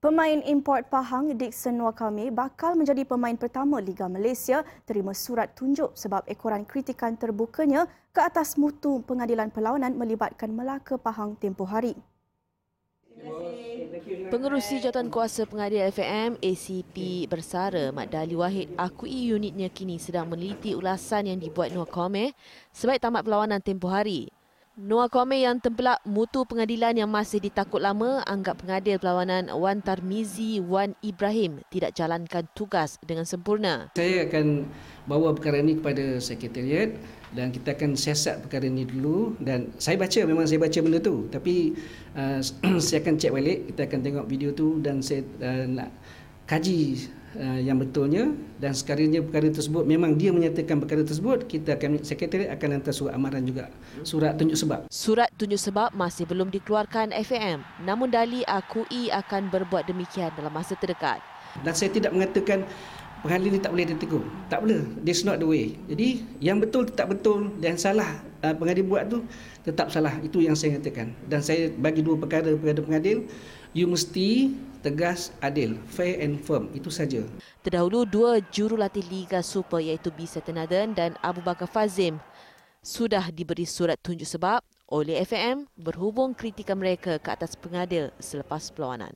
Pemain import Pahang Dixon Wakame bakal menjadi pemain pertama Liga Malaysia terima surat tunjuk sebab ekoran kritikan terbukanya ke atas mutu pengadilan perlawanan melibatkan Melaka Pahang tempoh hari. Pengerusi Jawatan Kuasa Pengadil FAM ACP bersara Mat Dali Wahid akui unitnya kini sedang meneliti ulasan yang dibuat Noah Kome sebaik tamat perlawanan tempoh hari. Noah Kwame yang tempelak mutu pengadilan yang masih ditakut lama anggap pengadil perlawanan Wan Tarmizi Wan Ibrahim tidak jalankan tugas dengan sempurna. Saya akan bawa perkara ini kepada sekretariat dan kita akan siasat perkara ini dulu dan saya baca memang saya baca benda tu tapi uh, saya akan cek balik kita akan tengok video tu dan saya uh, nak kaji uh, yang betulnya dan sekiranya perkara tersebut memang dia menyatakan perkara tersebut kita akan sekretariat akan hantar surat amaran juga. Surat tunjuk sebab. Surat tunjuk sebab masih belum dikeluarkan FAM namun Dali akui akan berbuat demikian dalam masa terdekat. Dan saya tidak mengatakan pengadilan ini tak boleh ditegur. Tak boleh. This not the way. Jadi yang betul tetap betul dan salah uh, pengadil buat tu tetap salah itu yang saya katakan dan saya bagi dua perkara kepada pengadil you mesti tegas, adil, fair and firm. Itu saja. Terdahulu dua jurulatih Liga Super iaitu B. Setenaden dan Abu Bakar Fazim sudah diberi surat tunjuk sebab oleh FAM berhubung kritikan mereka ke atas pengadil selepas perlawanan.